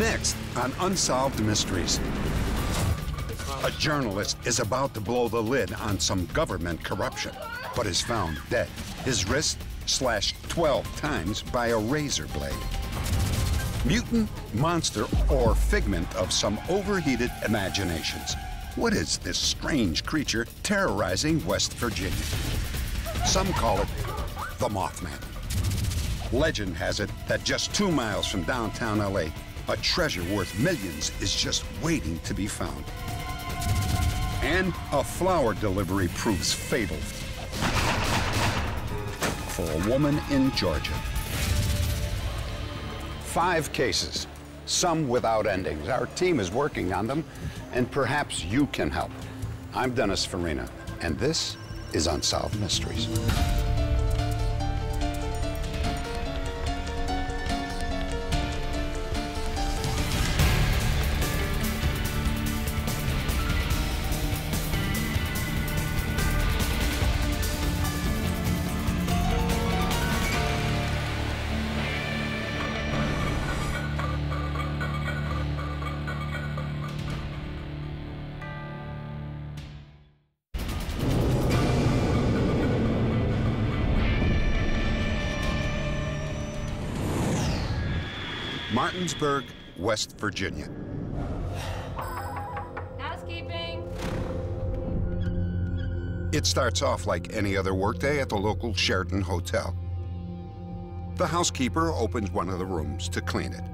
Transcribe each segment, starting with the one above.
Next on Unsolved Mysteries. A journalist is about to blow the lid on some government corruption, but is found dead. His wrist slashed 12 times by a razor blade. Mutant, monster, or figment of some overheated imaginations. What is this strange creature terrorizing West Virginia? Some call it the Mothman. Legend has it that just two miles from downtown LA, a treasure worth millions is just waiting to be found. And a flower delivery proves fatal for a woman in Georgia. Five cases, some without endings. Our team is working on them, and perhaps you can help. I'm Dennis Farina, and this is Unsolved Mysteries. Martinsburg, West Virginia. Housekeeping. It starts off like any other workday at the local Sheraton Hotel. The housekeeper opens one of the rooms to clean it.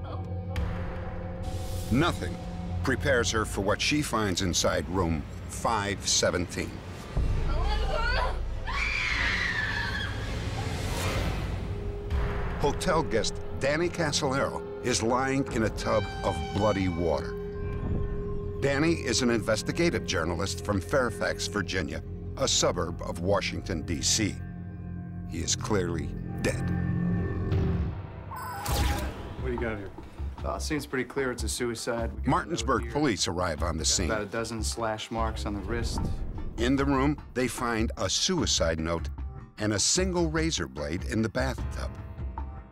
Nothing prepares her for what she finds inside room 517. Hotel guest Danny Casolaro is lying in a tub of bloody water. Danny is an investigative journalist from Fairfax, Virginia, a suburb of Washington, D.C. He is clearly dead. What do you got here? Uh, seems pretty clear it's a suicide. We got a note Martinsburg police arrive on the scene. About a dozen slash marks on the wrist. In the room, they find a suicide note and a single razor blade in the bathtub.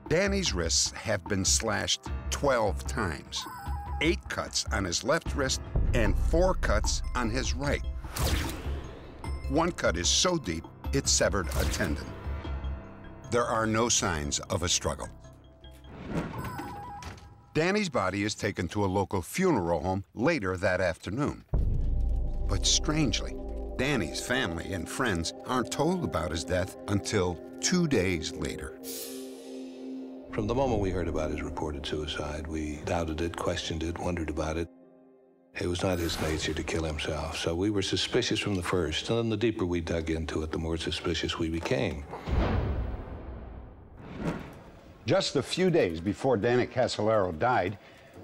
Danny's wrists have been slashed 12 times, eight cuts on his left wrist and four cuts on his right. One cut is so deep, it severed a tendon. There are no signs of a struggle. Danny's body is taken to a local funeral home later that afternoon. But strangely, Danny's family and friends aren't told about his death until two days later. From the moment we heard about his reported suicide, we doubted it, questioned it, wondered about it. It was not his nature to kill himself, so we were suspicious from the first. And then the deeper we dug into it, the more suspicious we became. Just a few days before Danny Casolaro died,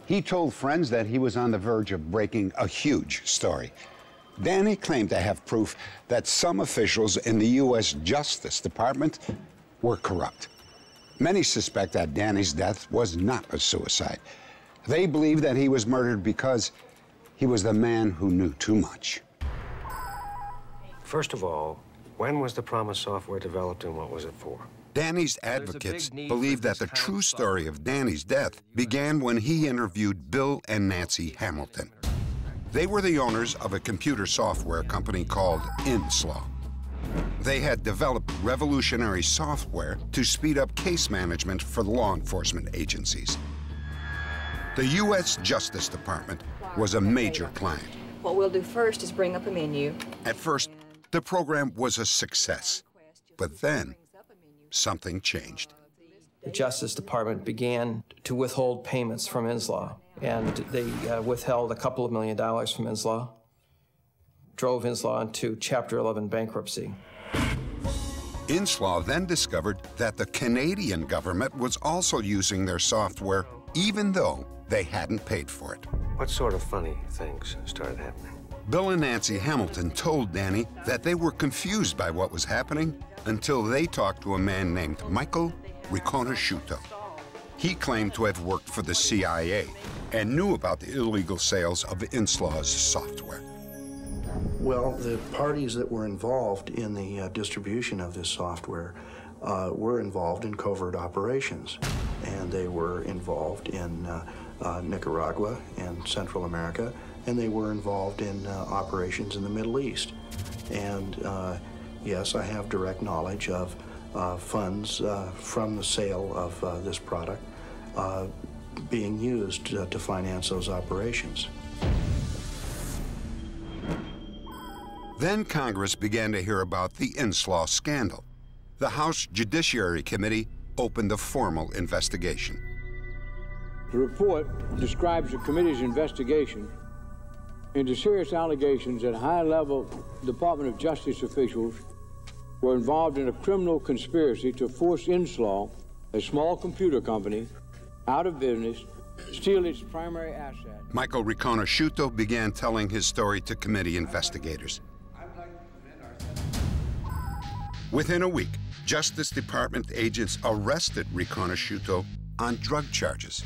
he told friends that he was on the verge of breaking a huge story. Danny claimed to have proof that some officials in the U.S. Justice Department were corrupt. Many suspect that Danny's death was not a suicide. They believe that he was murdered because he was the man who knew too much. First of all, when was the Promise software developed and what was it for? Danny's advocates believe that the true story of Danny's death began when he interviewed Bill and Nancy Hamilton. They were the owners of a computer software company called Inslaw. They had developed revolutionary software to speed up case management for law enforcement agencies. The U.S. Justice Department was a major client. What we'll do first is bring up a menu. At first, the program was a success. But then, something changed. The Justice Department began to withhold payments from Inslaw, and they uh, withheld a couple of million dollars from Inslaw, drove Inslaw into Chapter 11 bankruptcy. Inslaw then discovered that the Canadian government was also using their software even though they hadn't paid for it. What sort of funny things started happening? Bill and Nancy Hamilton told Danny that they were confused by what was happening until they talked to a man named Michael Riconosciuto. He claimed to have worked for the CIA and knew about the illegal sales of Inslaw's software. Well, the parties that were involved in the uh, distribution of this software uh, were involved in covert operations. and they were involved in uh, uh, Nicaragua and Central America, and they were involved in uh, operations in the Middle East. And uh, yes, I have direct knowledge of funds from the sale of this product being used to finance those operations. Then Congress began to hear about the Inslaw scandal. The House Judiciary Committee opened a formal investigation. The report describes the committee's investigation into serious allegations that high level Department of Justice officials were involved in a criminal conspiracy to force Inslaw, a small computer company, out of business, steal its primary asset. Michael Riconosciuto began telling his story to committee investigators. Within a week, Justice Department agents arrested Riconosciuto on drug charges.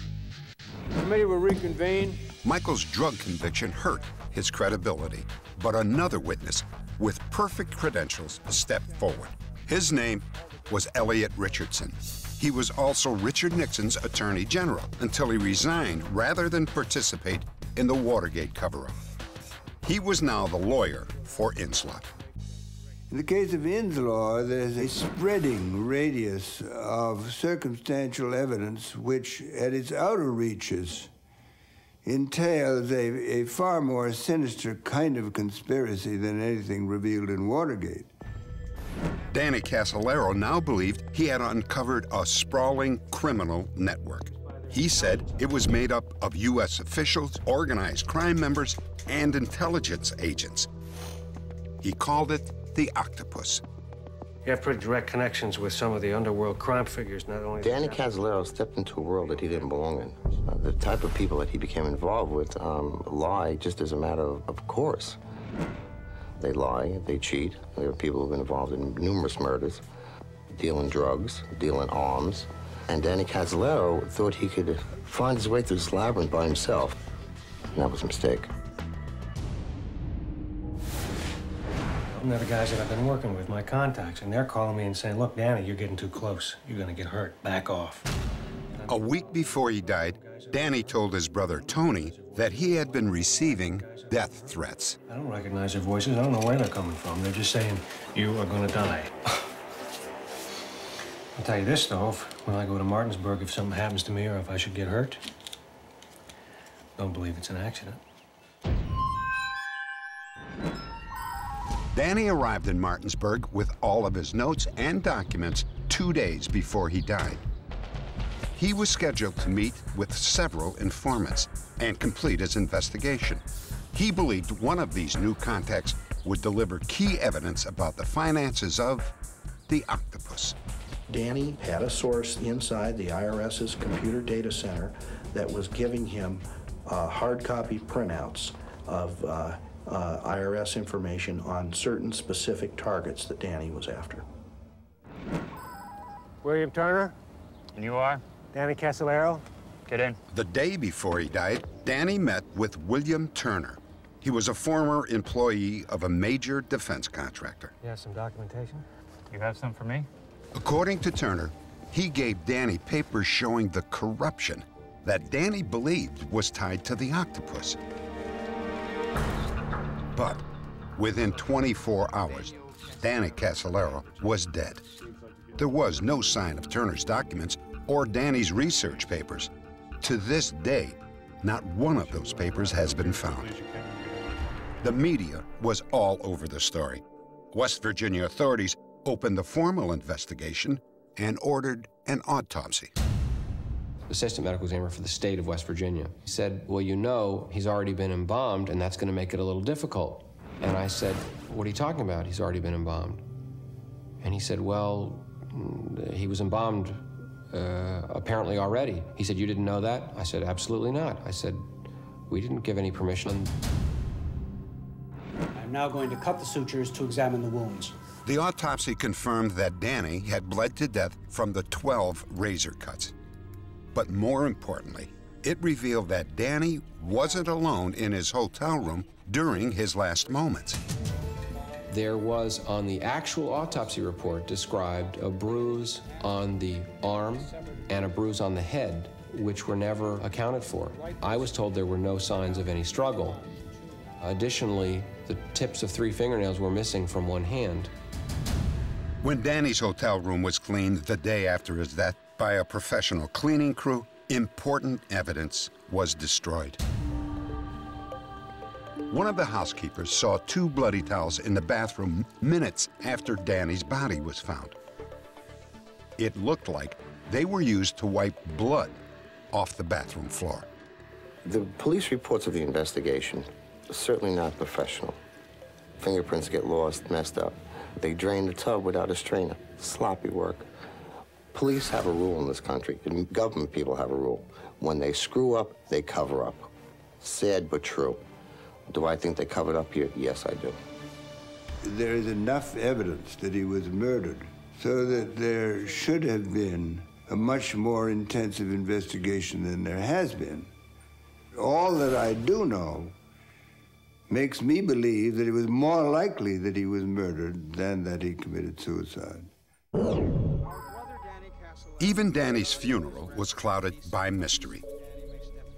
The committee will reconvene. Michael's drug conviction hurt his credibility, but another witness with perfect credentials stepped forward. His name was Elliot Richardson. He was also Richard Nixon's attorney general until he resigned rather than participate in the Watergate cover up. He was now the lawyer for Inslaw. In the case of Inslaw, there's a spreading radius of circumstantial evidence which, at its outer reaches, entails a, a far more sinister kind of conspiracy than anything revealed in Watergate. Danny Casolaro now believed he had uncovered a sprawling criminal network. He said it was made up of U.S. officials, organized crime members, and intelligence agents. He called it the Octopus. You have pretty direct connections with some of the underworld crime figures, not only... Danny Casolaro stepped into a world that he didn't belong in. Uh, the type of people that he became involved with um, lie just as a matter of, of course. They lie, they cheat. There are people who've been involved in numerous murders, dealing drugs, dealing arms. And Danny Casolaro thought he could find his way through this labyrinth by himself. And that was a mistake. And they're the guys that I've been working with, my contacts, and they're calling me and saying, look, Danny, you're getting too close. You're gonna get hurt. Back off. A week before he died, Danny told his brother Tony that he had been receiving death threats. I don't recognize their voices. I don't know where they're coming from. They're just saying, you are gonna die. I'll tell you this, though, if, when I go to Martinsburg, if something happens to me or if I should get hurt, don't believe it's an accident. Danny arrived in Martinsburg with all of his notes and documents two days before he died. He was scheduled to meet with several informants and complete his investigation. He believed one of these new contacts would deliver key evidence about the finances of the octopus. Danny had a source inside the IRS's computer data center that was giving him uh, hard copy printouts of uh, uh, IRS information on certain specific targets that Danny was after. William Turner? And you are? Danny Casolaro? Get in. The day before he died, Danny met with William Turner. He was a former employee of a major defense contractor. You have some documentation? You have some for me? According to Turner, he gave Danny papers showing the corruption that Danny believed was tied to the octopus. But within 24 hours, Danny Casolaro was dead. There was no sign of Turner's documents or Danny's research papers. To this day, not one of those papers has been found. The media was all over the story. West Virginia authorities opened the formal investigation and ordered an autopsy. Assistant medical examiner for the state of West Virginia. He said, Well, you know, he's already been embalmed, and that's going to make it a little difficult. And I said, What are you talking about? He's already been embalmed. And he said, Well, mm, he was embalmed uh, apparently already. He said, You didn't know that? I said, Absolutely not. I said, We didn't give any permission. I'm now going to cut the sutures to examine the wounds. The autopsy confirmed that Danny had bled to death from the 12 razor cuts. But more importantly, it revealed that Danny wasn't alone in his hotel room during his last moments. There was on the actual autopsy report described a bruise on the arm and a bruise on the head, which were never accounted for. I was told there were no signs of any struggle. Additionally, the tips of three fingernails were missing from one hand. When Danny's hotel room was cleaned the day after his death by a professional cleaning crew, important evidence was destroyed. One of the housekeepers saw two bloody towels in the bathroom minutes after Danny's body was found. It looked like they were used to wipe blood off the bathroom floor. The police reports of the investigation are certainly not professional. Fingerprints get lost, messed up. They drain the tub without a strainer. Sloppy work. Police have a rule in this country, and government people have a rule. When they screw up, they cover up. Sad but true. Do I think they covered up here? Yes, I do. There is enough evidence that he was murdered so that there should have been a much more intensive investigation than there has been. All that I do know makes me believe that it was more likely that he was murdered than that he committed suicide. Even Danny's funeral was clouded by mystery.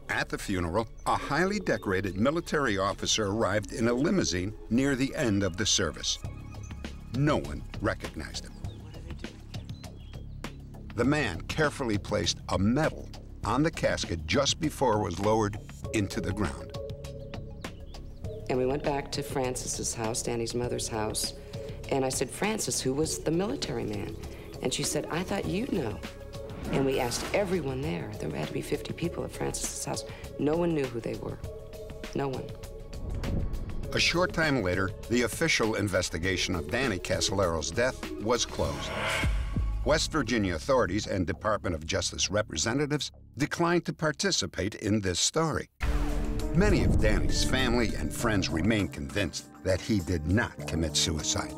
At the funeral, a highly decorated military officer arrived in a limousine near the end of the service. No one recognized him. The man carefully placed a medal on the casket just before it was lowered into the ground. And we went back to Frances's house, Danny's mother's house. And I said, Francis, who was the military man? And she said, I thought you'd know. And we asked everyone there. There had to be 50 people at Francis's house. No one knew who they were. No one. A short time later, the official investigation of Danny Casolaro's death was closed. West Virginia authorities and Department of Justice representatives declined to participate in this story. Many of Danny's family and friends remain convinced that he did not commit suicide.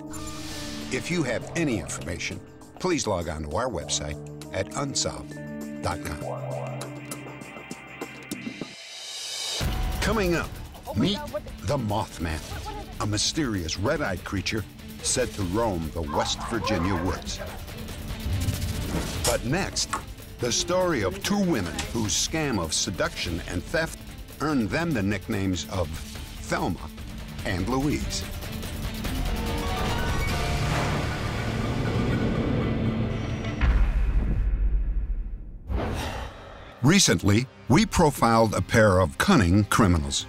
If you have any information, please log on to our website at unsolved.com. Coming up, meet the Mothman, a mysterious red-eyed creature said to roam the West Virginia woods. But next, the story of two women whose scam of seduction and theft earned them the nicknames of Thelma and Louise. Recently, we profiled a pair of cunning criminals.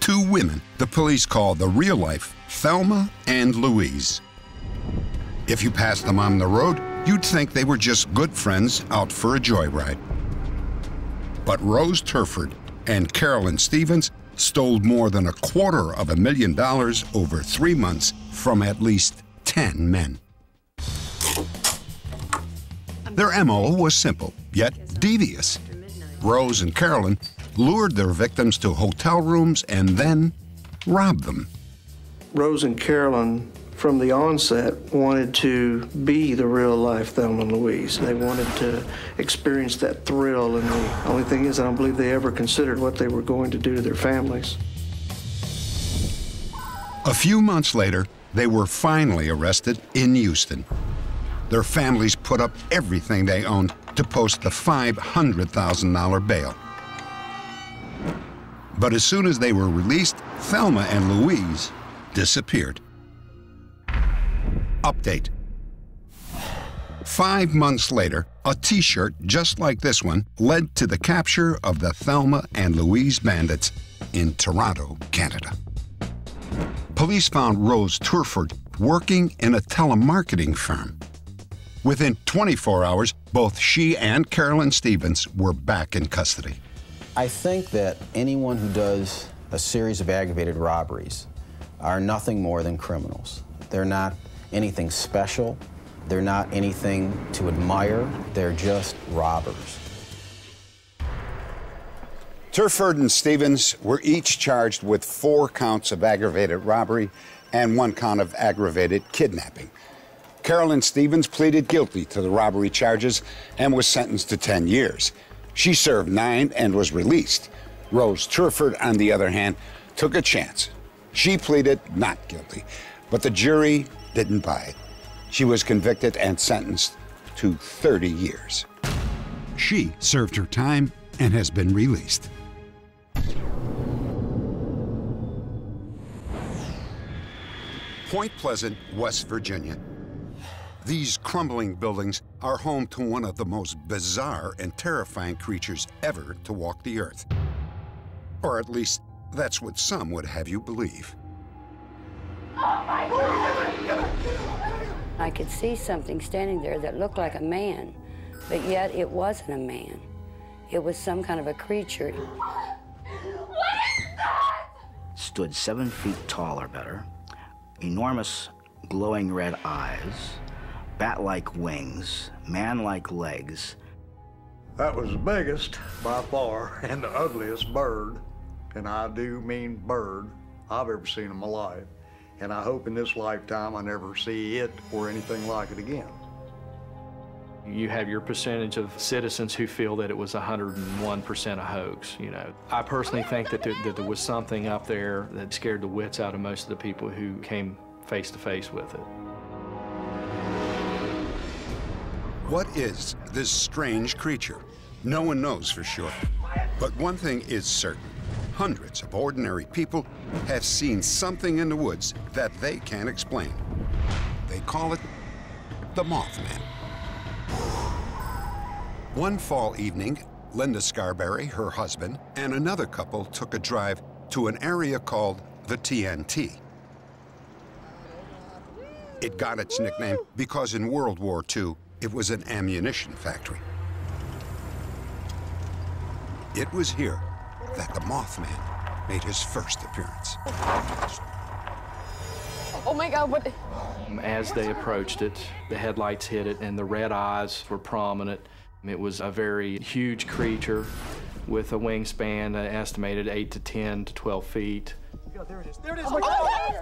Two women the police call the real life Thelma and Louise. If you passed them on the road, you'd think they were just good friends out for a joyride. But Rose Turford and Carolyn Stevens stole more than a quarter of a million dollars over three months from at least 10 men. Their MO was simple, yet devious. Rose and Carolyn lured their victims to hotel rooms and then robbed them. Rose and Carolyn, from the onset, wanted to be the real life Thelma and Louise. They wanted to experience that thrill, and the only thing is, I don't believe they ever considered what they were going to do to their families. A few months later, they were finally arrested in Houston. Their families put up everything they owned to post the $500,000 bail. But as soon as they were released, Thelma and Louise disappeared. Update. Five months later, a t-shirt just like this one led to the capture of the Thelma and Louise bandits in Toronto, Canada. Police found Rose Turford working in a telemarketing firm. Within 24 hours, both she and Carolyn Stevens were back in custody. I think that anyone who does a series of aggravated robberies are nothing more than criminals. They're not anything special. They're not anything to admire. They're just robbers. Turford and Stevens were each charged with four counts of aggravated robbery and one count of aggravated kidnapping. Carolyn Stevens pleaded guilty to the robbery charges and was sentenced to 10 years. She served nine and was released. Rose Turford, on the other hand, took a chance. She pleaded not guilty. But the jury didn't buy it. She was convicted and sentenced to 30 years. She served her time and has been released. Point Pleasant, West Virginia. These crumbling buildings are home to one of the most bizarre and terrifying creatures ever to walk the earth. Or at least, that's what some would have you believe. I could see something standing there that looked like a man, but yet it wasn't a man. It was some kind of a creature. Stood seven feet tall or better, enormous glowing red eyes, bat-like wings, man-like legs. That was the biggest by far and the ugliest bird, and I do mean bird, I've ever seen in my life. And I hope in this lifetime I never see it or anything like it again. You have your percentage of citizens who feel that it was 101% a hoax, you know. I personally think that there, that there was something up there that scared the wits out of most of the people who came face to face with it. What is this strange creature? No one knows for sure. But one thing is certain. Hundreds of ordinary people have seen something in the woods that they can't explain. They call it the Mothman. One fall evening, Linda Scarberry, her husband, and another couple took a drive to an area called the TNT. It got its nickname because in World War II, it was an ammunition factory. It was here that the Mothman made his first appearance. Oh my God, what? As they approached it, the headlights hit it and the red eyes were prominent. It was a very huge creature with a wingspan uh, estimated 8 to 10 to 12 feet. There it is. There it is. Oh, oh,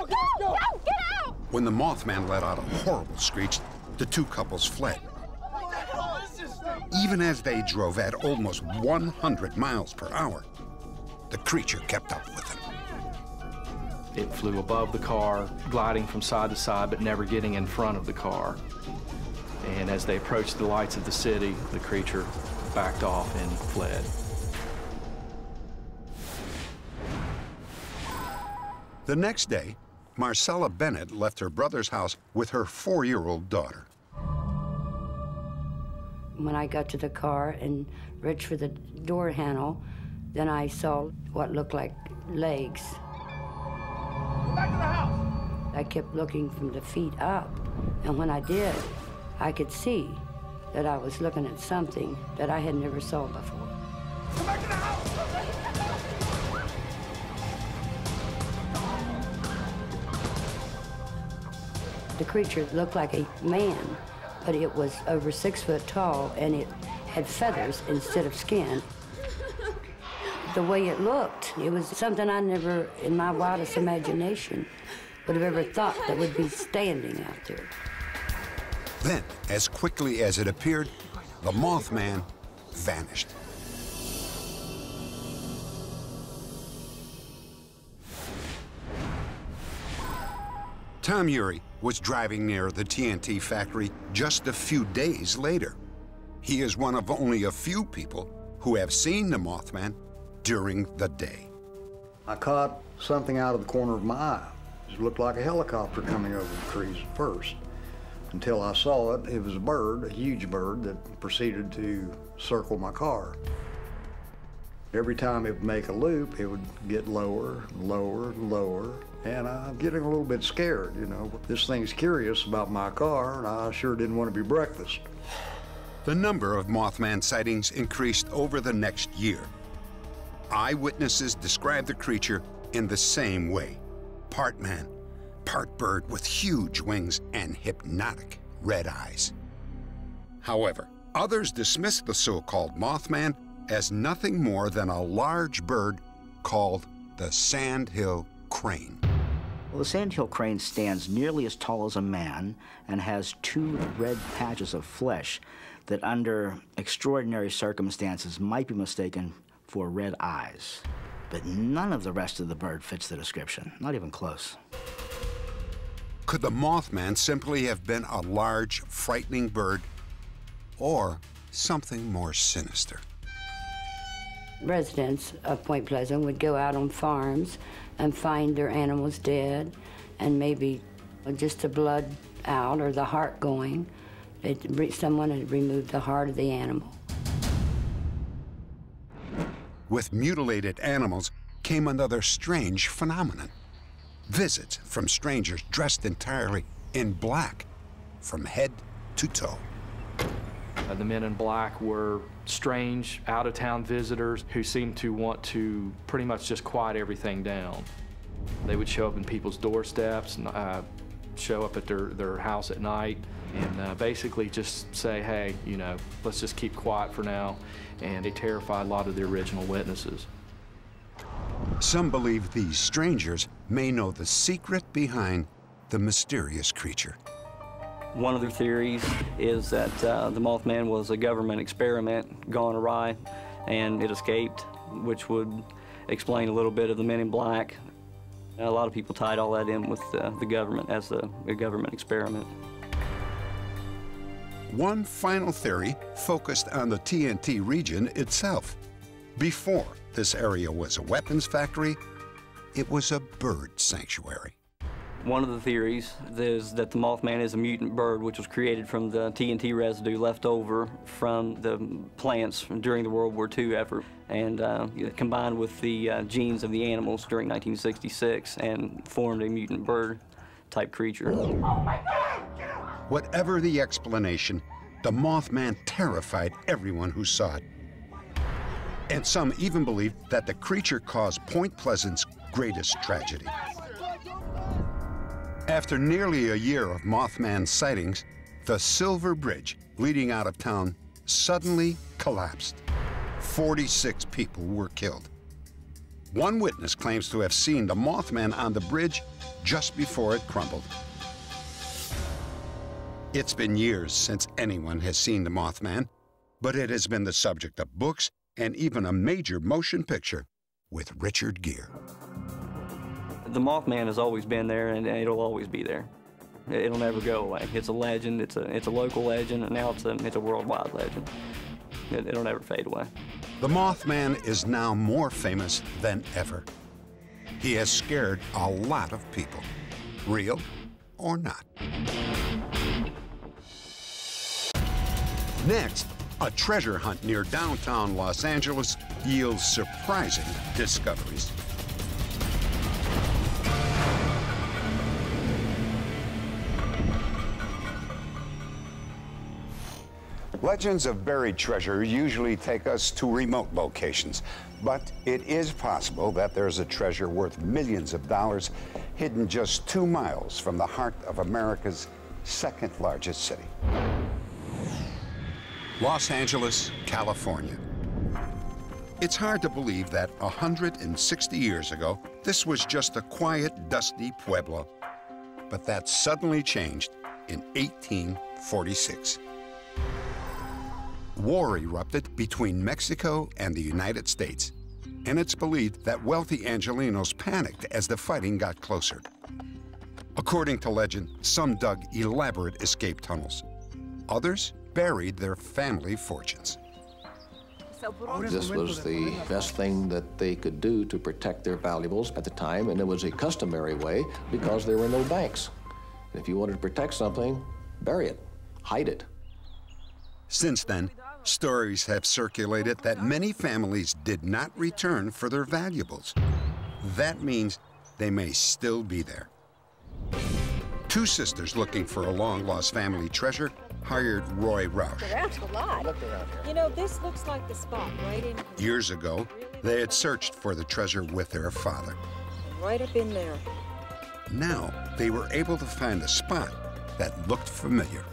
go, go, go, get out! When the Mothman let out a horrible screech, the two couples fled. Even as they drove at almost 100 miles per hour, the creature kept up with them. It flew above the car, gliding from side to side, but never getting in front of the car. And as they approached the lights of the city, the creature backed off and fled. The next day, Marcella Bennett left her brother's house with her four-year-old daughter. When I got to the car and reached for the door handle, then I saw what looked like legs. Back to the house! I kept looking from the feet up, and when I did, I could see that I was looking at something that I had never saw before. Come back to the house! The creature looked like a man, but it was over six foot tall and it had feathers instead of skin. The way it looked, it was something I never, in my wildest imagination, would have ever thought that would be standing out there. Then, as quickly as it appeared, the Mothman vanished. Tom Ury was driving near the TNT factory just a few days later. He is one of only a few people who have seen the Mothman during the day. I caught something out of the corner of my eye. It looked like a helicopter coming over the trees at first. Until I saw it, it was a bird, a huge bird, that proceeded to circle my car. Every time it would make a loop, it would get lower, lower, and lower, and I'm getting a little bit scared, you know. This thing's curious about my car, and I sure didn't want to be breakfast. The number of Mothman sightings increased over the next year. Eyewitnesses describe the creature in the same way. Part man, part bird with huge wings and hypnotic red eyes. However, others dismiss the so-called Mothman as nothing more than a large bird called the sandhill crane. Well, the sandhill crane stands nearly as tall as a man and has two red patches of flesh that under extraordinary circumstances might be mistaken for red eyes. But none of the rest of the bird fits the description, not even close. Could the Mothman simply have been a large, frightening bird or something more sinister? Residents of Point Pleasant would go out on farms and find their animals dead and maybe just the blood out or the heart going. It, someone had removed the heart of the animal. With mutilated animals came another strange phenomenon. Visits from strangers dressed entirely in black, from head to toe. Uh, the men in black were strange, out-of-town visitors who seemed to want to pretty much just quiet everything down. They would show up in people's doorsteps, and uh, show up at their, their house at night, and uh, basically just say, hey, you know, let's just keep quiet for now. And they terrified a lot of the original witnesses. Some believe these strangers may know the secret behind the mysterious creature. One of the theories is that uh, the Mothman was a government experiment gone awry and it escaped, which would explain a little bit of the Men in Black. A lot of people tied all that in with uh, the government as a, a government experiment. One final theory focused on the TNT region itself. Before this area was a weapons factory, it was a bird sanctuary. One of the theories is that the Mothman is a mutant bird which was created from the TNT residue left over from the plants during the World War II effort and uh, combined with the uh, genes of the animals during 1966 and formed a mutant bird type creature. Whatever the explanation, the Mothman terrified everyone who saw it. And some even believe that the creature caused Point Pleasant's greatest tragedy. After nearly a year of Mothman sightings, the Silver Bridge leading out of town suddenly collapsed. 46 people were killed. One witness claims to have seen the Mothman on the bridge just before it crumbled. It's been years since anyone has seen the Mothman, but it has been the subject of books and even a major motion picture with Richard Gere. The Mothman has always been there, and it'll always be there. It'll never go away. It's a legend. It's a it's a local legend, and now it's a it's a worldwide legend. It, it'll never fade away. The Mothman is now more famous than ever. He has scared a lot of people, real or not. Next, a treasure hunt near downtown Los Angeles yields surprising discoveries. Legends of buried treasure usually take us to remote locations, but it is possible that there's a treasure worth millions of dollars hidden just two miles from the heart of America's second largest city. Los Angeles, California. It's hard to believe that 160 years ago, this was just a quiet, dusty pueblo. But that suddenly changed in 1846 war erupted between Mexico and the United States, and it's believed that wealthy Angelenos panicked as the fighting got closer. According to legend, some dug elaborate escape tunnels. Others buried their family fortunes. This was the best thing that they could do to protect their valuables at the time, and it was a customary way because there were no banks. If you wanted to protect something, bury it, hide it. Since then, Stories have circulated that many families did not return for their valuables. That means they may still be there. Two sisters looking for a long-lost family treasure hired Roy Roush. Around a lot. You know, this looks like the spot right in Years ago, they had searched for the treasure with their father. Right up in there. Now, they were able to find a spot that looked familiar.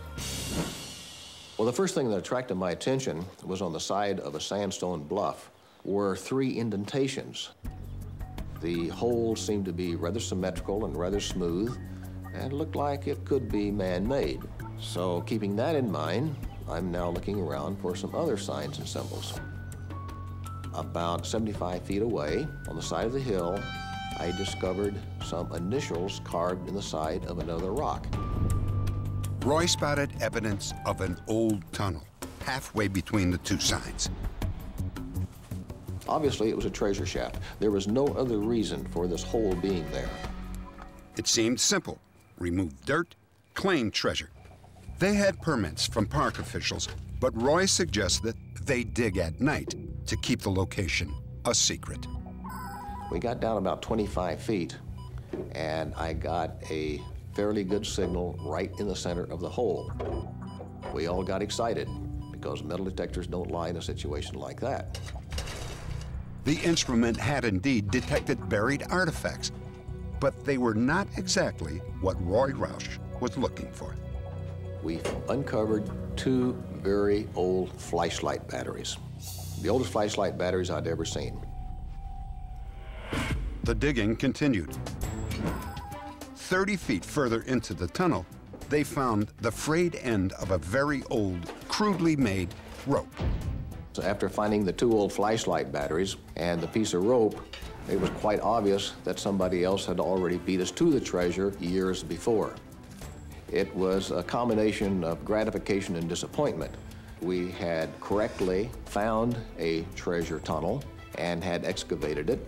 Well, the first thing that attracted my attention was on the side of a sandstone bluff were three indentations. The holes seemed to be rather symmetrical and rather smooth, and looked like it could be man-made. So keeping that in mind, I'm now looking around for some other signs and symbols. About 75 feet away, on the side of the hill, I discovered some initials carved in the side of another rock. Roy spotted evidence of an old tunnel halfway between the two sides. Obviously, it was a treasure shaft. There was no other reason for this hole being there. It seemed simple. Remove dirt, claim treasure. They had permits from park officials, but Roy suggests that they dig at night to keep the location a secret. We got down about 25 feet, and I got a fairly good signal right in the center of the hole. We all got excited because metal detectors don't lie in a situation like that. The instrument had indeed detected buried artifacts, but they were not exactly what Roy Rausch was looking for. We uncovered two very old flashlight batteries, the oldest flashlight batteries I'd ever seen. The digging continued. 30 feet further into the tunnel, they found the frayed end of a very old, crudely made rope. So after finding the two old flashlight batteries and the piece of rope, it was quite obvious that somebody else had already beat us to the treasure years before. It was a combination of gratification and disappointment. We had correctly found a treasure tunnel and had excavated it.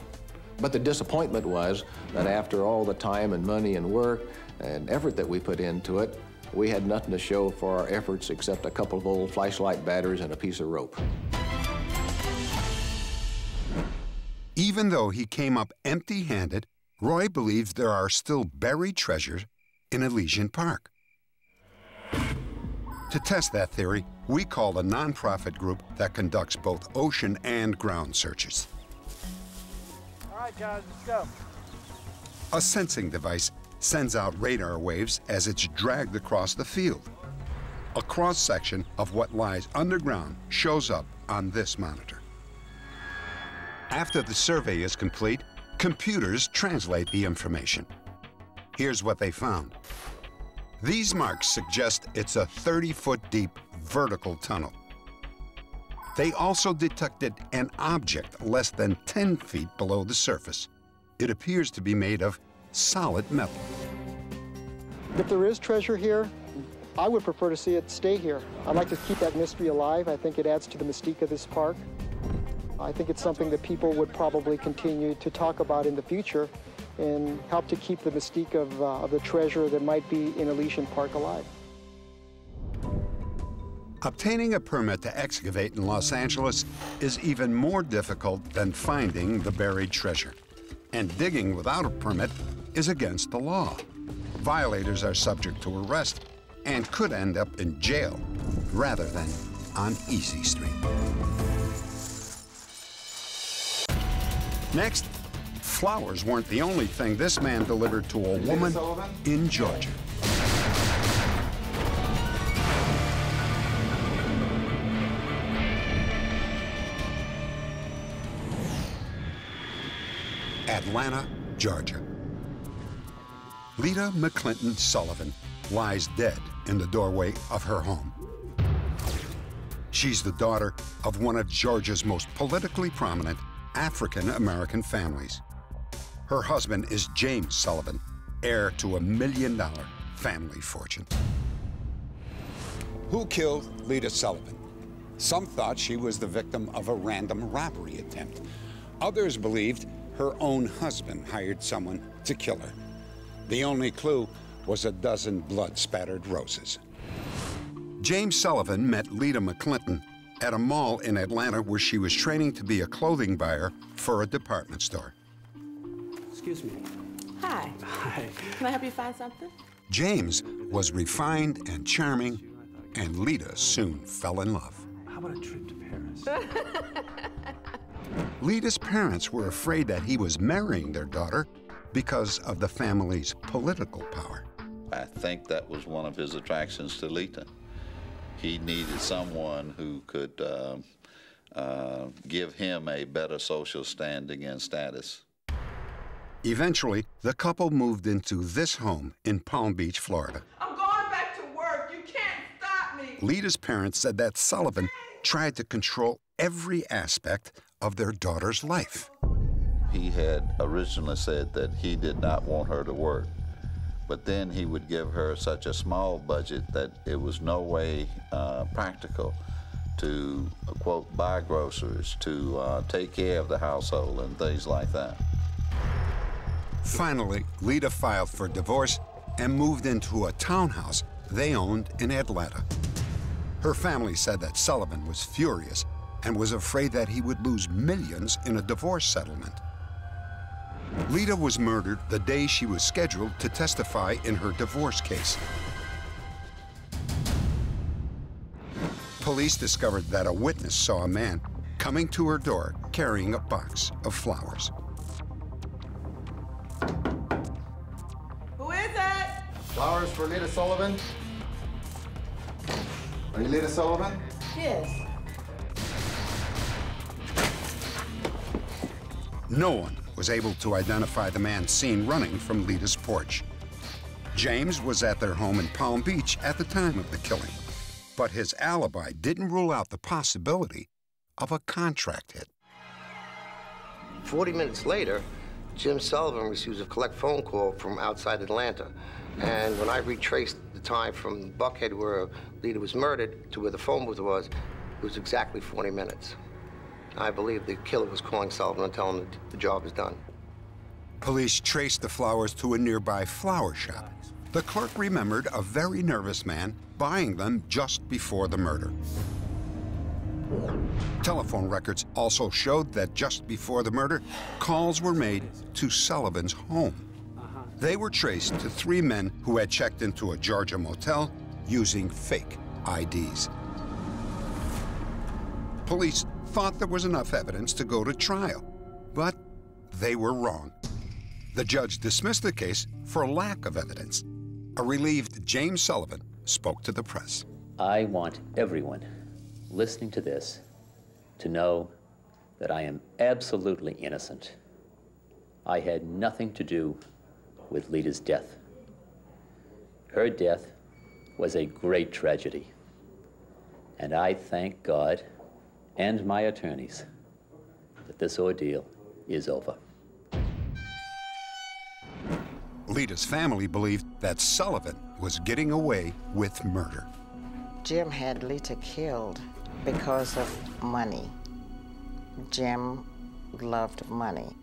But the disappointment was that after all the time and money and work and effort that we put into it, we had nothing to show for our efforts except a couple of old flashlight batteries and a piece of rope. Even though he came up empty-handed, Roy believes there are still buried treasures in Elysian Park. To test that theory, we called a nonprofit group that conducts both ocean and ground searches. Right, guys, let's go. A sensing device sends out radar waves as it's dragged across the field. A cross-section of what lies underground shows up on this monitor. After the survey is complete, computers translate the information. Here's what they found. These marks suggest it's a 30-foot deep vertical tunnel. They also detected an object less than 10 feet below the surface. It appears to be made of solid metal. If there is treasure here, I would prefer to see it stay here. I'd like to keep that mystery alive. I think it adds to the mystique of this park. I think it's something that people would probably continue to talk about in the future and help to keep the mystique of, uh, of the treasure that might be in Elysian Park alive. Obtaining a permit to excavate in Los Angeles is even more difficult than finding the buried treasure. And digging without a permit is against the law. Violators are subject to arrest and could end up in jail rather than on Easy Street. Next, flowers weren't the only thing this man delivered to a woman in Georgia. Atlanta, Georgia. Lita McClinton Sullivan lies dead in the doorway of her home. She's the daughter of one of Georgia's most politically prominent African American families. Her husband is James Sullivan, heir to a million dollar family fortune. Who killed Lita Sullivan? Some thought she was the victim of a random robbery attempt. Others believed her own husband hired someone to kill her. The only clue was a dozen blood-spattered roses. James Sullivan met Lita McClinton at a mall in Atlanta where she was training to be a clothing buyer for a department store. Excuse me. Hi. Hi. Can I help you find something? James was refined and charming, and Lita soon fell in love. How about a trip to Paris? Lita's parents were afraid that he was marrying their daughter because of the family's political power. I think that was one of his attractions to Lita. He needed someone who could uh, uh, give him a better social standing and status. Eventually, the couple moved into this home in Palm Beach, Florida. I'm going back to work. You can't stop me. Lita's parents said that Sullivan tried to control every aspect of their daughter's life. He had originally said that he did not want her to work, but then he would give her such a small budget that it was no way uh, practical to, quote, buy groceries, to uh, take care of the household and things like that. Finally, Lita filed for divorce and moved into a townhouse they owned in Atlanta. Her family said that Sullivan was furious and was afraid that he would lose millions in a divorce settlement. Lita was murdered the day she was scheduled to testify in her divorce case. Police discovered that a witness saw a man coming to her door carrying a box of flowers. Who is it? Flowers for Lita Sullivan? Are you Lita Sullivan? Yes. No one was able to identify the man seen running from Lita's porch. James was at their home in Palm Beach at the time of the killing, but his alibi didn't rule out the possibility of a contract hit. 40 minutes later, Jim Sullivan receives a collect phone call from outside Atlanta. And when I retraced the time from Buckhead, where Lita was murdered, to where the phone booth was, it was exactly 40 minutes. I believe the killer was calling Sullivan and telling him the job is done. Police traced the flowers to a nearby flower shop. The clerk remembered a very nervous man buying them just before the murder. Telephone records also showed that just before the murder, calls were made to Sullivan's home. They were traced to three men who had checked into a Georgia motel using fake IDs. Police thought there was enough evidence to go to trial, but they were wrong. The judge dismissed the case for lack of evidence. A relieved James Sullivan spoke to the press. I want everyone listening to this to know that I am absolutely innocent. I had nothing to do with Lita's death. Her death was a great tragedy. And I thank God and my attorneys that this ordeal is over. Lita's family believed that Sullivan was getting away with murder. Jim had Lita killed because of money. Jim loved money.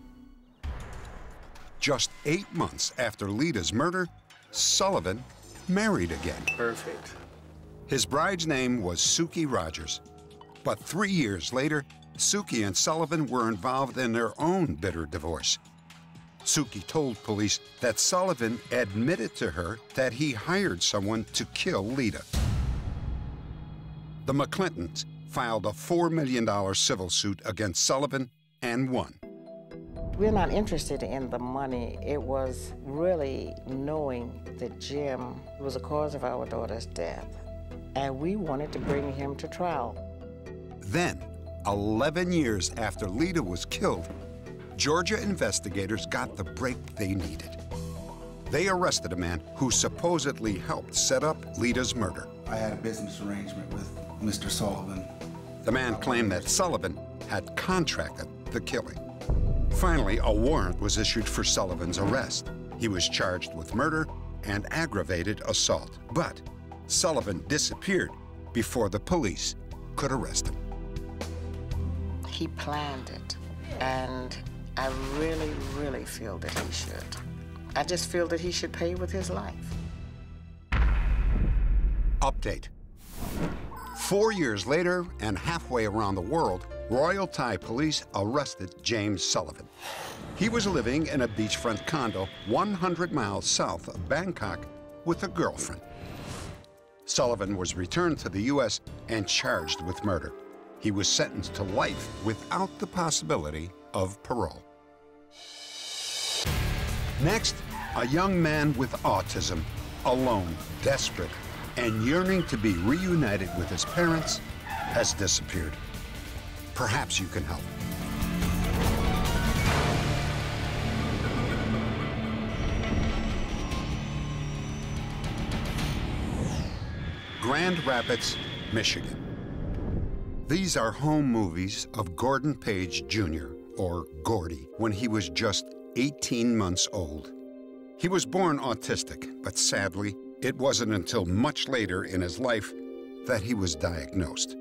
Just eight months after Lita's murder, Sullivan married again. Perfect. His bride's name was Suki Rogers. But three years later, Suki and Sullivan were involved in their own bitter divorce. Suki told police that Sullivan admitted to her that he hired someone to kill Lita. The McClintons filed a $4 million civil suit against Sullivan and won. We're not interested in the money. It was really knowing that Jim was the cause of our daughter's death. And we wanted to bring him to trial. Then, 11 years after Lita was killed, Georgia investigators got the break they needed. They arrested a man who supposedly helped set up Lita's murder. I had a business arrangement with Mr. Sullivan. The man claimed that Sullivan had contracted the killing. Finally, a warrant was issued for Sullivan's arrest. He was charged with murder and aggravated assault. But Sullivan disappeared before the police could arrest him. He planned it, and I really, really feel that he should. I just feel that he should pay with his life. Update. Four years later, and halfway around the world, Royal Thai police arrested James Sullivan. He was living in a beachfront condo 100 miles south of Bangkok with a girlfriend. Sullivan was returned to the U.S. and charged with murder. He was sentenced to life without the possibility of parole. Next, a young man with autism, alone, desperate, and yearning to be reunited with his parents, has disappeared. Perhaps you can help. Grand Rapids, Michigan. These are home movies of Gordon Page Jr., or Gordy, when he was just 18 months old. He was born autistic, but sadly, it wasn't until much later in his life that he was diagnosed.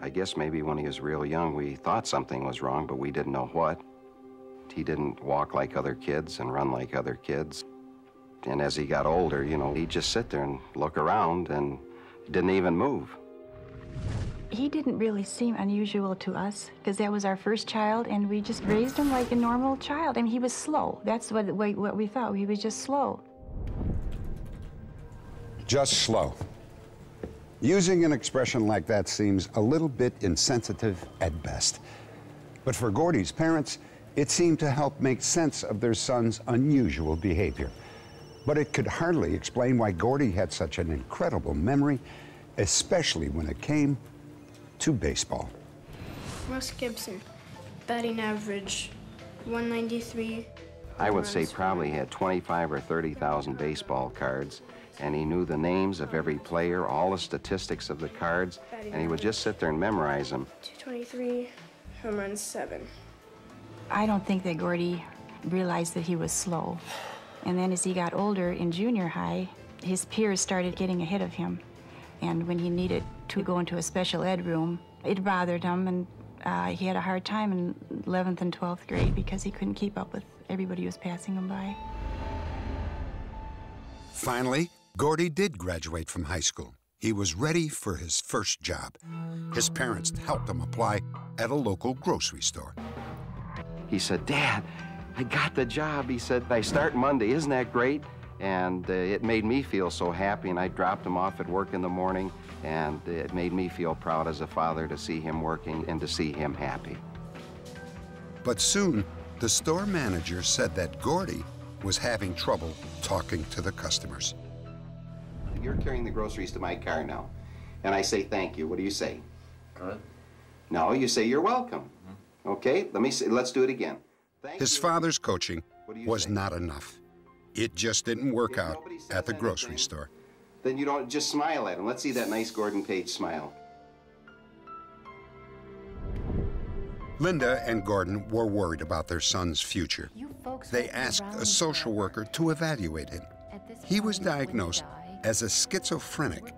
I guess maybe when he was real young, we thought something was wrong, but we didn't know what. He didn't walk like other kids and run like other kids. And as he got older, you know, he'd just sit there and look around and didn't even move. He didn't really seem unusual to us because that was our first child, and we just raised him like a normal child. I mean, he was slow. That's what, what we thought. He was just slow. Just slow. Using an expression like that seems a little bit insensitive at best. But for Gordy's parents, it seemed to help make sense of their son's unusual behavior. But it could hardly explain why Gordy had such an incredible memory, especially when it came to baseball. Russ Gibson, batting average 193. I would say probably had 25 or 30,000 baseball cards, and he knew the names of every player, all the statistics of the cards, and he would just sit there and memorize them. 223, home runs, seven. I don't think that Gordy realized that he was slow. And then as he got older in junior high, his peers started getting ahead of him. And when he needed to go into a special ed room, it bothered him, and uh, he had a hard time in 11th and 12th grade because he couldn't keep up with everybody who was passing him by. Finally, Gordy did graduate from high school. He was ready for his first job. His parents helped him apply at a local grocery store. He said, Dad, I got the job. He said, I start Monday. Isn't that great? And uh, it made me feel so happy, and I dropped him off at work in the morning, and it made me feel proud as a father to see him working and to see him happy. But soon, the store manager said that Gordy was having trouble talking to the customers. You're carrying the groceries to my car now, and I say thank you. What do you say? Good. No, you say you're welcome. Okay, let me see. Let's do it again. Thank His you. father's coaching What do you was say? not enough. It just didn't work out at the grocery store. Then you don't just smile at him. Let's see that nice Gordon Page smile. Linda and Gordon were worried about their son's future. They asked a social worker to evaluate him. He was diagnosed as a schizophrenic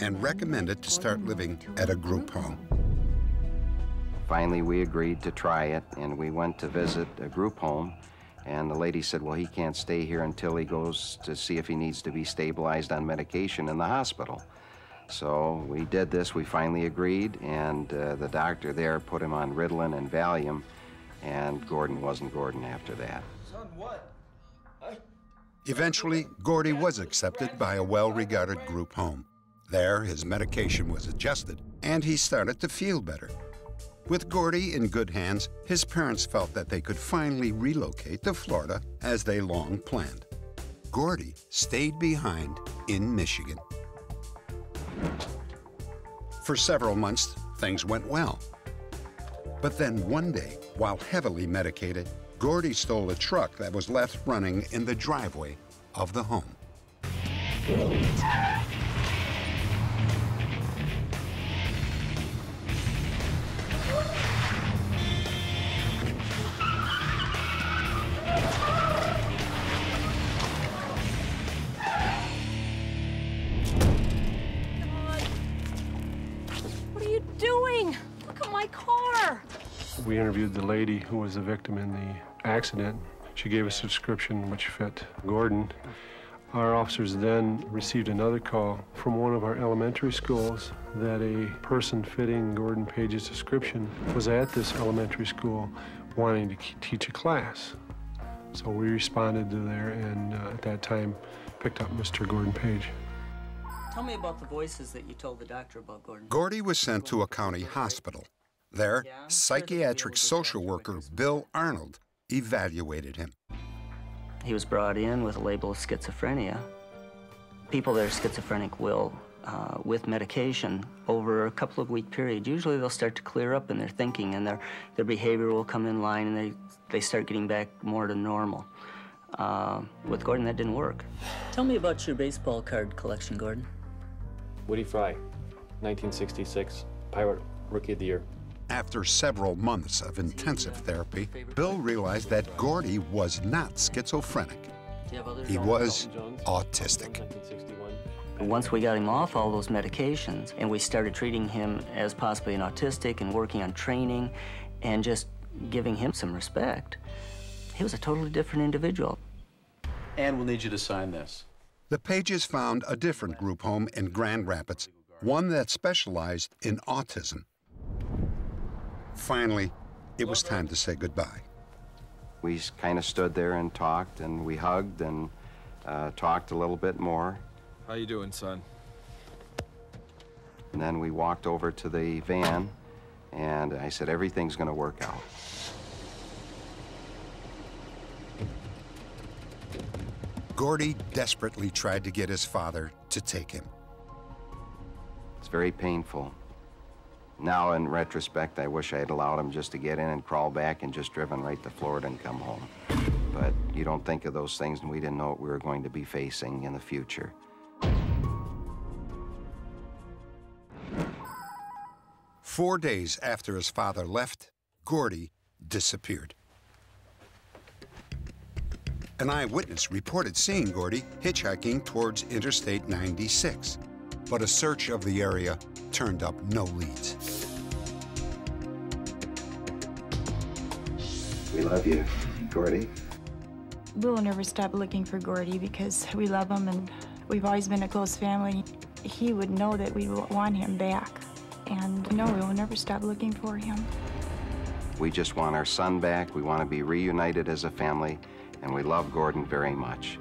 and recommended to start living at a group home. Finally, we agreed to try it, and we went to visit a group home. And the lady said, Well, he can't stay here until he goes to see if he needs to be stabilized on medication in the hospital. So we did this. We finally agreed, and uh, the doctor there put him on Ritalin and Valium, and Gordon wasn't Gordon after that. Eventually, Gordy was accepted by a well regarded group home. There, his medication was adjusted, and he started to feel better. With Gordy in good hands, his parents felt that they could finally relocate to Florida as they long planned. Gordy stayed behind in Michigan. For several months, things went well. But then one day, while heavily medicated, Gordy stole a truck that was left running in the driveway of the home. Interviewed the lady who was the victim in the accident. She gave us a description which fit Gordon. Our officers then received another call from one of our elementary schools that a person fitting Gordon Page's description was at this elementary school wanting to teach a class. So we responded to there and uh, at that time picked up Mr. Gordon Page. Tell me about the voices that you told the doctor about Gordon. Gordy was sent to a county hospital. There, psychiatric social worker Bill Arnold evaluated him. He was brought in with a label of schizophrenia. People that are schizophrenic will, uh, with medication, over a couple of week period, usually they'll start to clear up in their thinking and their, their behavior will come in line and they, they start getting back more to normal. Uh, with Gordon, that didn't work. Tell me about your baseball card collection, Gordon. Woody Fry, 1966, Pirate Rookie of the Year. After several months of intensive therapy, Bill realized that Gordy was not schizophrenic. He was autistic. Once we got him off all those medications and we started treating him as possibly an autistic and working on training and just giving him some respect, he was a totally different individual. And we'll need you to sign this. The Pages found a different group home in Grand Rapids, one that specialized in autism. Finally, it was time to say goodbye. We kind of stood there and talked, and we hugged and uh, talked a little bit more. How you doing, son? And then we walked over to the van, and I said, everything's going to work out. Gordy desperately tried to get his father to take him. It's very painful. Now, in retrospect, I wish I had allowed him just to get in and crawl back and just driven right to Florida and come home. But you don't think of those things, and we didn't know what we were going to be facing in the future. Four days after his father left, Gordy disappeared. An eyewitness reported seeing Gordy hitchhiking towards Interstate 96, but a search of the area turned up no leads. We love you, Gordy. We'll never stop looking for Gordy because we love him and we've always been a close family. He would know that we want him back. And no, we will never stop looking for him. We just want our son back. We want to be reunited as a family, and we love Gordon very much.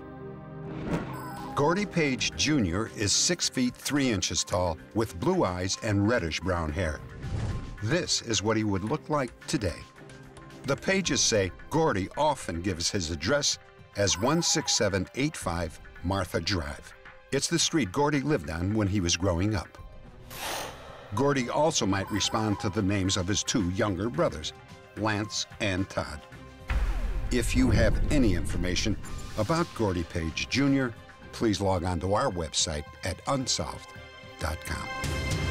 Gordy Page Jr. is six feet three inches tall with blue eyes and reddish brown hair. This is what he would look like today. The pages say Gordy often gives his address as 16785 Martha Drive. It's the street Gordy lived on when he was growing up. Gordy also might respond to the names of his two younger brothers, Lance and Todd. If you have any information about Gordy Page Jr., please log on to our website at unsolved.com.